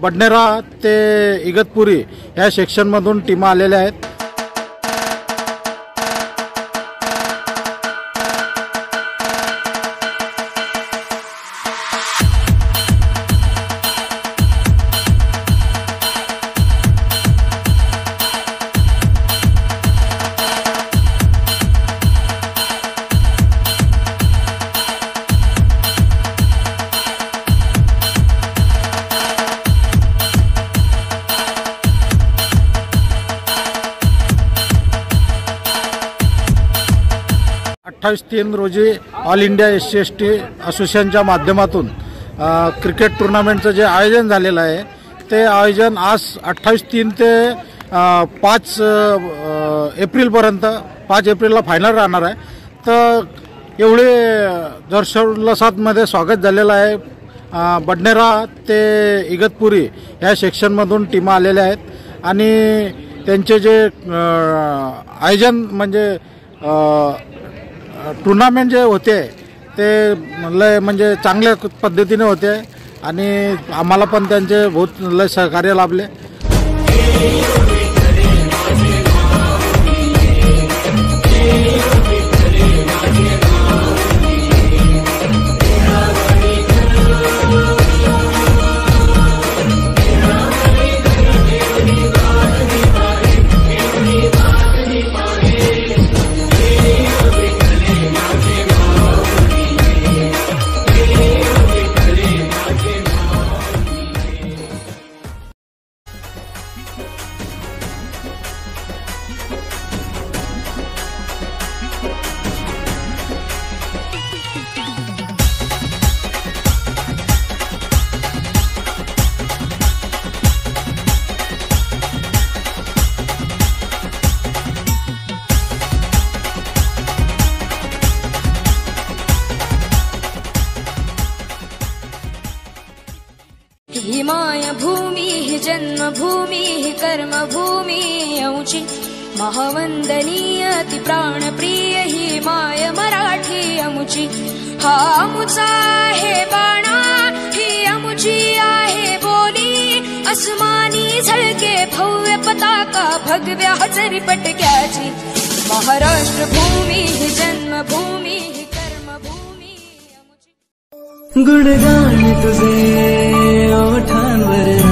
बडनेरा ते इगतपुरी या सेक्शनमधून टीमा आलेल्या आहेत. अठ्ठावीस तीन रोजी all India S C S T असोसिएशनच्या माध्यमातून क्रिकेट टुर्नामेंटचं जे आयोजन झालेलं आहे ते आयोजन आज अठ्ठावीस तीन ते पाच एप्रिलपर्यंत पाच एप्रिलला फायनल राहणार आहे. तर एवढे जर्शोल्लासातमध्ये स्वागत झालेलं आहे. बडनेरा ते इगतपुरी या सेक्शनमधून टीमा आलेल्या आहेत. आणि त्यांचे जे आयोजन म्हणजे टुर्नामेंट जे होते ते लय म्हणजे चांगल्या पद्धतीने होते आणि आम्हाला पण त्यांचे बहुत लय सहकार्य लाभले. ही जन्मभूमी कर्म कर्मभूमी औची. महावंदनीय ती प्राणप्रिय ही माय मराठी अमुची हा अमुचा आहे बाणा ही अमुची आहे बोली. अस्मानी झळके भव्य पताका भगव्या हजरी पटक्याची. महाराष्ट्र भूमी ही जन्मभूमी ही कर्मभूमी अमुची गुणगान तुझे ओठांवर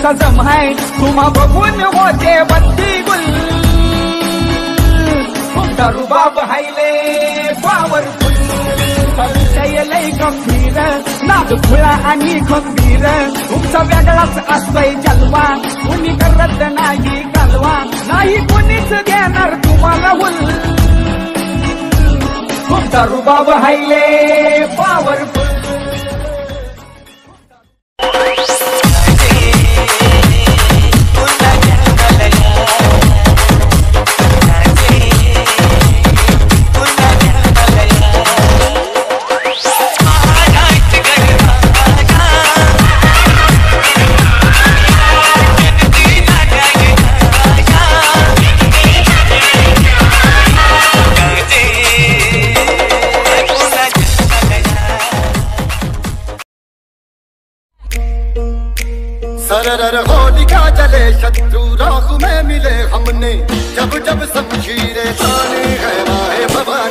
तिथं तुमचा तुम्हा बघून होते बत्ती गुल. तुमचा रुबाब हायले पावर परिचय लय गंभीर. नाद खुळा आणि गंभीर तुमचा वेगळाच असतोय जलवा. कुणी करत नाही कालवा. नाही कुणीच देणार तुम्हाला हुल. तुमचा रुबाब हायले पावरफुल सरर होलिका चले शत्रु राहु में मिले हमने। जब जब शमशीरें ताने है Bhavani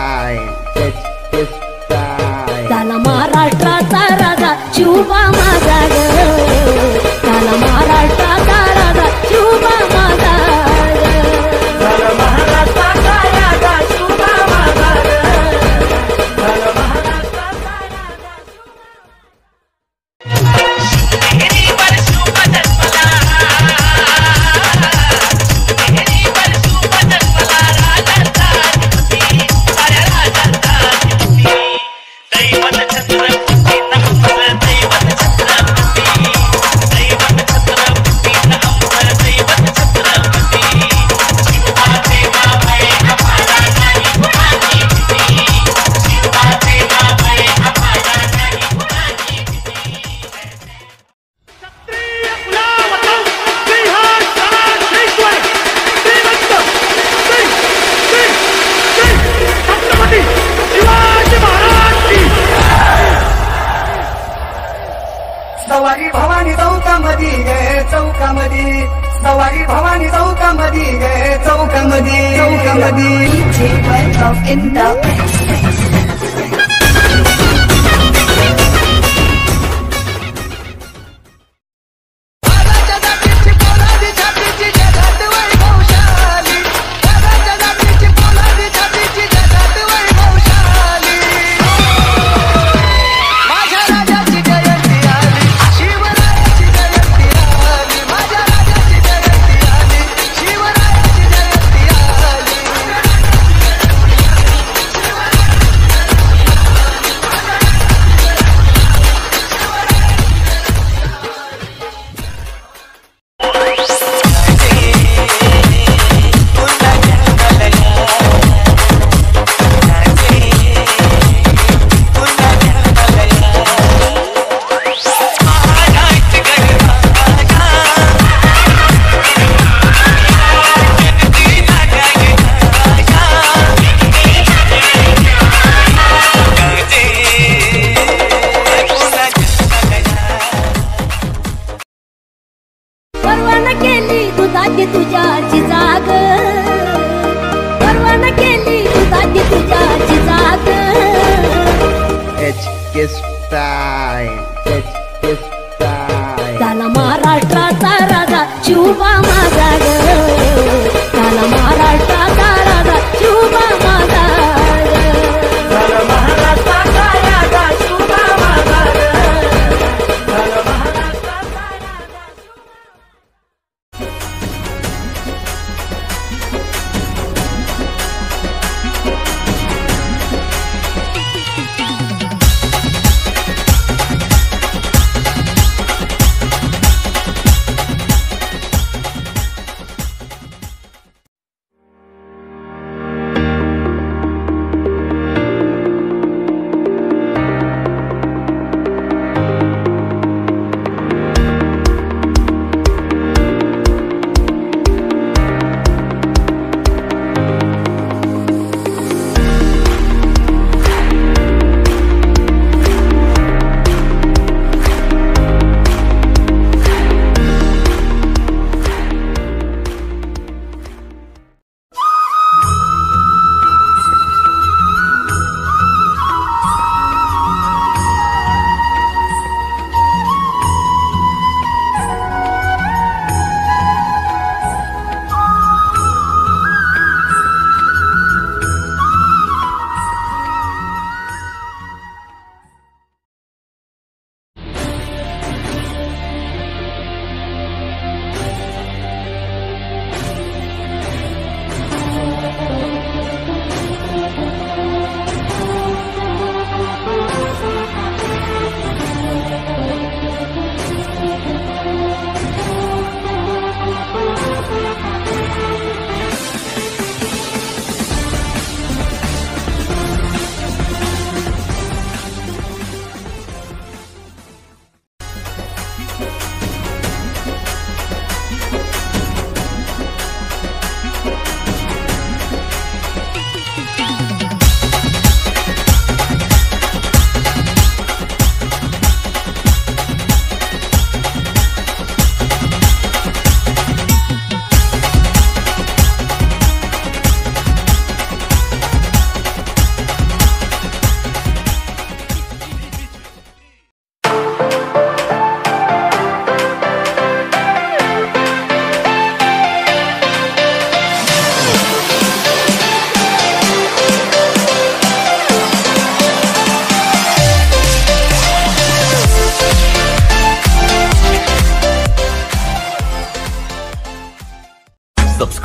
style H K style त्याला महाराष्ट्राचा राजा Shivba comedy, cheap way in entertainment. परवाना केली दुधाची तुझ्याची जाग. परवाना केली दुधाची तुझ्याची जाग. एच के स्टाईल त्याला महाराष्ट्राचा राजा शिवबा माझा ग त्याला महाराष्ट्राचा